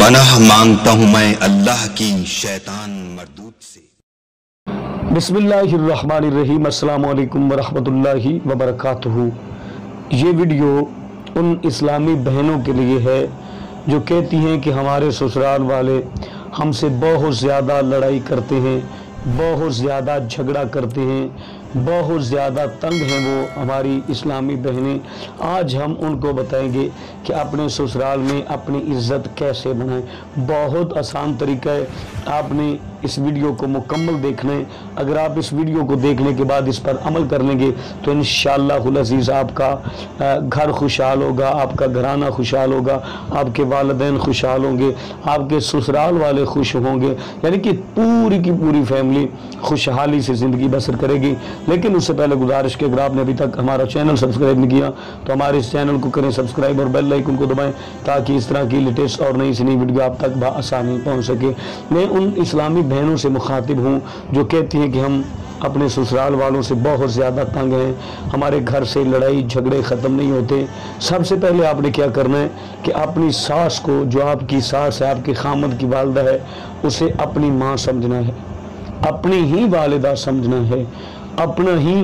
पनाह मांगता हूं मैं अल्लाह की शैतान मरदूत से बिस्मिल्लाहिर्रहमानिर्रहीम अस्सलाम वालेकुम वरहमतुल्लाहि वबरकातुहू ये वीडियो उन इस्लामी बहनों के लिए है जो कहती हैं कि हमारे ससुराल वाले हमसे बहुत ज़्यादा लड़ाई करते हैं बहुत ज़्यादा झगड़ा करते हैं, बहुत ज़्यादा तंग हैं वो हमारी इस्लामी बहनें। आज हम उनको बताएँगे कि अपने ससुराल में अपनी इज़्ज़त कैसे बनाएँ। बहुत आसान तरीका है, आपने इस वीडियो को मुकम्मल देखना है अगर आप इस वीडियो को देखने के बाद इस पर अमल कर लेंगे तो इन अज़ीज़ आपका घर खुशहाल होगा, आपका घराना खुशहाल होगा, आपके वालदेन खुशहाल होंगे, आपके ससुराल वाले खुश होंगे। यानी कि पूरी की पूरी फैमिली खुशहाली से ज़िंदगी बसर करेगी। लेकिन उससे पहले गुजारिश के, अगर आपने अभी तक हमारा चैनल सब्सक्राइब नहीं किया तो हमारे इस चैनल को करें सब्सक्राइब और बेल आइकन को दबाएँ, ताकि इस तरह की लेटेस्ट और नई से नई वीडियो आप तक आसानी पहुँच सके। मैं उन इस्लामी बहनों से मुखातिब हूँ, जो कहती हैं कि हम अपने ससुराल वालों से बहुत ज़्यादा तंग हैं। हमारे घर से लड़ाई झगड़े ख़त्म नहीं होते। सबसे पहले आपने क्या करना है कि अपनी सास को, जो आपकी सास है, आपकी खामद की वालदा है, उसे अपनी माँ समझना है। अपनी ही वालदा समझना है। अपना ही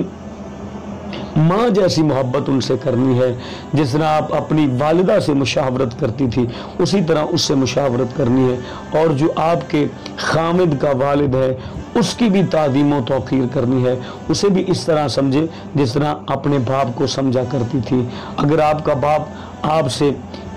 माँ जैसी मोहब्बत उनसे करनी है, जिस तरह आप अपनी वालदा से मुशावरत करती थी, उसी तरह उससे मुशावरत करनी है। और जो आपके खामिद का वालद है, उसकी भी तादीम तोखीर करनी है। उसे भी इस तरह समझे, जिस तरह अपने बाप को समझा करती थी। अगर आपका बाप आपसे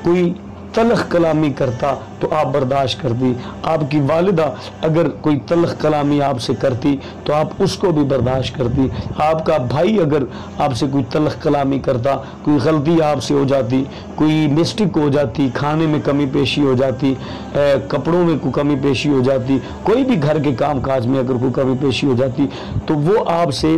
कोई तलख कलामी करता तो आप बर्दाश्त कर दी। आपकी वालिदा अगर कोई तलख कलामी आपसे करती तो आप उसको भी बर्दाश्त करती आपका भाई अगर आपसे कोई तलख कलामी करता कोई गलती आपसे हो जाती कोई मिस्टेक हो जाती खाने में कमी पेशी हो जाती ए, कपड़ों में कोई कमी पेशी हो जाती कोई भी घर के काम काज में अगर कोई कमी पेशी हो जाती तो वो आपसे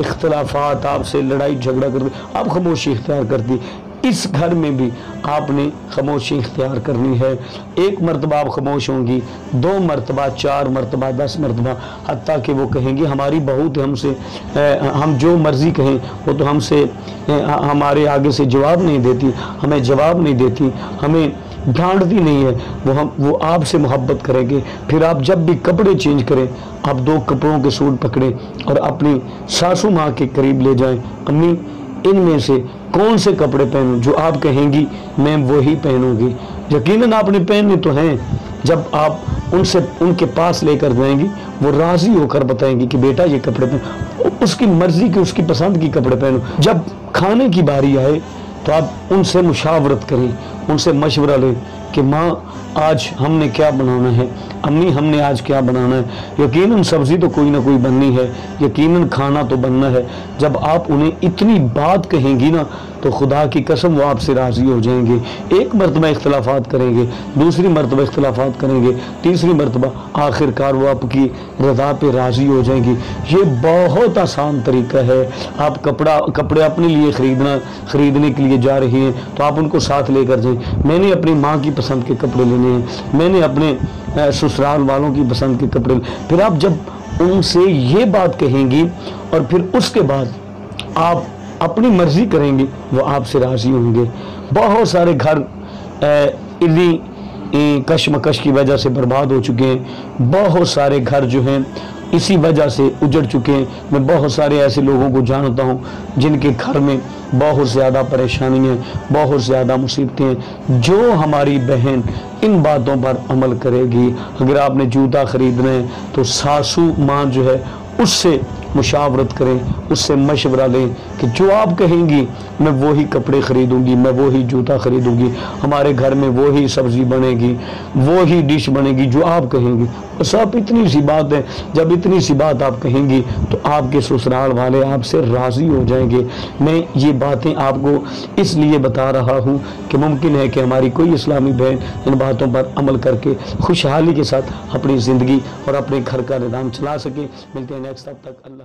इख्तलाफात आपसे लड़ाई झगड़ा करती आप खामोशी इख्तियार करती इस घर में भी आपने खामोशी इख्तियार करनी है। एक मरतबा आप खामोश होंगी, दो मरतबा, चार मरतबा, दस मरतबा हती कि वो कहेंगी, हमारी बहू तो हमसे हम जो मर्ज़ी कहें, वो तो हमसे हमारे आगे से जवाब नहीं देती, हमें जवाब नहीं देती, हमें डांटती नहीं है। वो हम, वो आपसे मोहब्बत करेंगे। फिर आप जब भी कपड़े चेंज करें, आप दो कपड़ों के सूट पकड़ें और अपनी सासू माँ के करीब ले जाएँ। अम्मी इनमें से कौन से कपड़े पहनूं जो आप कहेंगी, मैं वही पहनूँगी। यकीनन आपने पहने तो हैं। जब आप उनसे, उनके पास लेकर जाएँगी, वो राज़ी होकर बताएँगी कि बेटा ये कपड़े पहन, उसकी मर्ज़ी के, उसकी पसंद की कपड़े पहनो। जब खाने की बारी आए तो आप उनसे मुशावरत करें, उनसे मशवरा लें कि माँ, आज हमने क्या बनाना है? अम्मी, हमने आज क्या बनाना है? यकीनन सब्ज़ी तो कोई ना कोई बननी है। यकीनन खाना तो बनना है। जब आप उन्हें इतनी बात कहेंगी ना तो खुदा की कसम वो आपसे राज़ी हो जाएँगे। एक मरतबा इख्तलाफात करेंगे, दूसरी मरतबा इख्तलाफात करेंगे, तीसरी मरतबा आखिरकार वो आपकी रजा पे राज़ी हो जाएँगी। ये बहुत आसान तरीका है। आप कपड़ा, कपड़े अपने लिए ख़रीदना, ख़रीदने के लिए जा रही हैं तो आप उनको साथ लेकर जाएँ। मैंने अपनी माँ की पसंद के कपड़े लेने हैं। मैंने अपने ससुराल वालों की पसंद के कपड़े फिर आप जब उनसे ये बात कहेंगी और फिर उसके बाद आप अपनी मर्ज़ी करेंगे, वो आपसे राज़ी होंगे। बहुत सारे घर इन्हीं कशमकश की वजह से बर्बाद हो चुके हैं। बहुत सारे घर जो हैं, इसी वजह से उजड़ चुके हैं। मैं बहुत सारे ऐसे लोगों को जानता हूँ, जिनके घर में बहुत ज़्यादा परेशानी है, बहुत ज़्यादा मुसीबतें हैं। जो हमारी बहन इन बातों पर अमल करेगी, अगर आपने जूता ख़रीदना है तो सासू माँ जो है, उससे मुशावरत करें, उससे मशवरा लें कि जो आप कहेंगी, मैं वही कपड़े ख़रीदूँगी, मैं वही जूता ख़रीदूँगी, हमारे घर में वही सब्ज़ी बनेगी, वही डिश बनेगी, जो आप कहेंगी। बस आप इतनी सी बात है जब इतनी सी बात आप कहेंगी तो आपके ससुराल वाले आपसे राज़ी हो जाएँगे। मैं ये बातें आपको इसलिए बता रहा हूँ कि मुमकिन है कि हमारी कोई इस्लामी बहन इन बातों पर अमल करके खुशहाली के साथ अपनी ज़िंदगी और अपने घर का निदान चला सके। मिलते हैं नेक्स्ट तब तक। अल्लाह